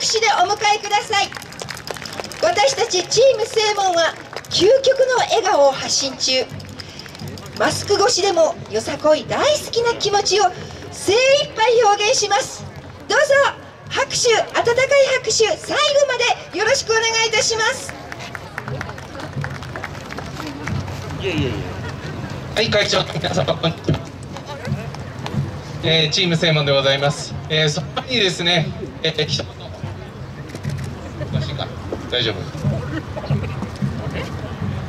拍手でお迎えください。私たちチーム正門は究極の笑顔を発信中。マスク越しでもよさこい大好きな気持ちを精一杯表現します。どうぞ拍手温かい拍手最後までよろしくお願いいたします。いやいやいやはい、会長の皆様、こんにちは。えー、チーム正門でございます。えー、その前にですね、えー、大丈夫。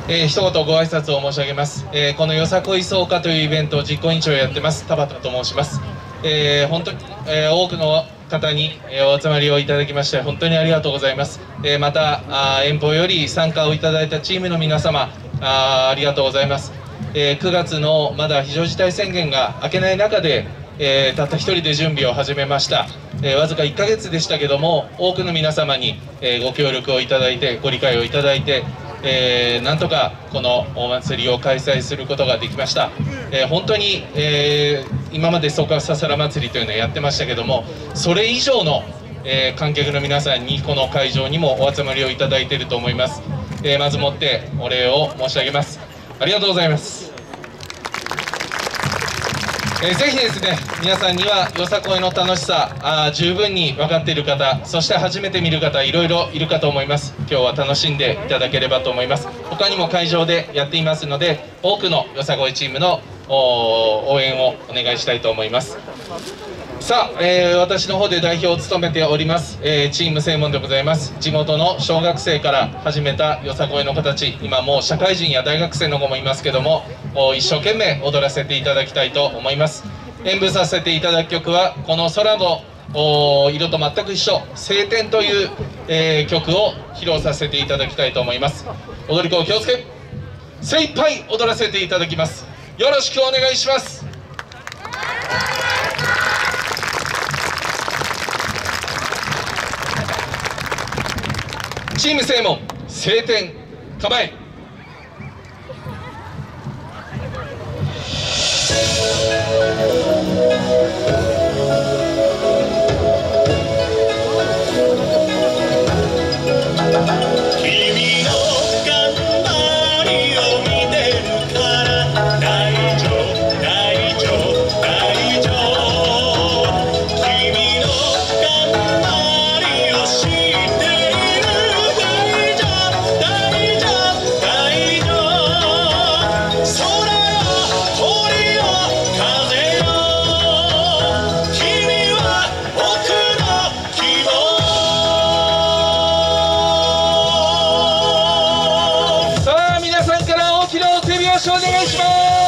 えー、一言ご挨拶を申し上げます。えー、このよさこい草加というイベントを実行委員長をやってます田畑と申します。えー、本当に、えー、多くの方に、えーお集まりをいただきまして本当にありがとうございます。えー、またあ遠方より参加をいただいたチームの皆様あーありがとうございます。えー9月のまだ非常事態宣言が明けない中で、えーたった一人で準備を始めました、えーわずか1ヶ月でしたけども多くの皆様に、えーご協力をいただいてご理解をいただいて、えなんとかこのお祭りを開催することができました、え本当に、え今まで草加ささら祭りというのをやってましたけどもそれ以上の、え観客の皆さんにこの会場にもお集まりをいただいていると思います、えまずもってお礼を申し上げます。ありがとうございます。えーぜひですね皆さんにはよさこいの楽しさあ十分に分かっている方そして初めて見る方いろいろいるかと思います。今日は楽しんでいただければと思います。他にも会場でやっていますので多くのよさこいチームの応援をお願いしたいと思います。さあ、えー私の方で代表を務めております、えーチーム正門でございます。地元の小学生から始めたよさこいの子たち。今もう社会人や大学生の子もいますけども一生懸命踊らせていただきたいと思います。演舞させていただく曲はこの空の色と全く一緒「晴天」という、えー曲を披露させていただきたいと思います。踊り子を気をつけ精一杯踊らせていただきます。よろしくお願いします。チーム正門晴天構え。お願いします。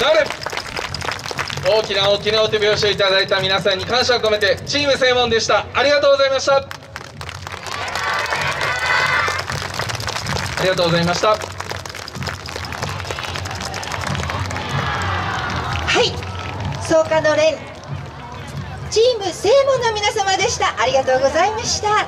なる大きな大きなお手拍子をいただいた皆さんに感謝を込めてチーム正門でした。ありがとうございました。ありがとうございました。はい。創価の連。チーム正門の皆様でした。ありがとうございました。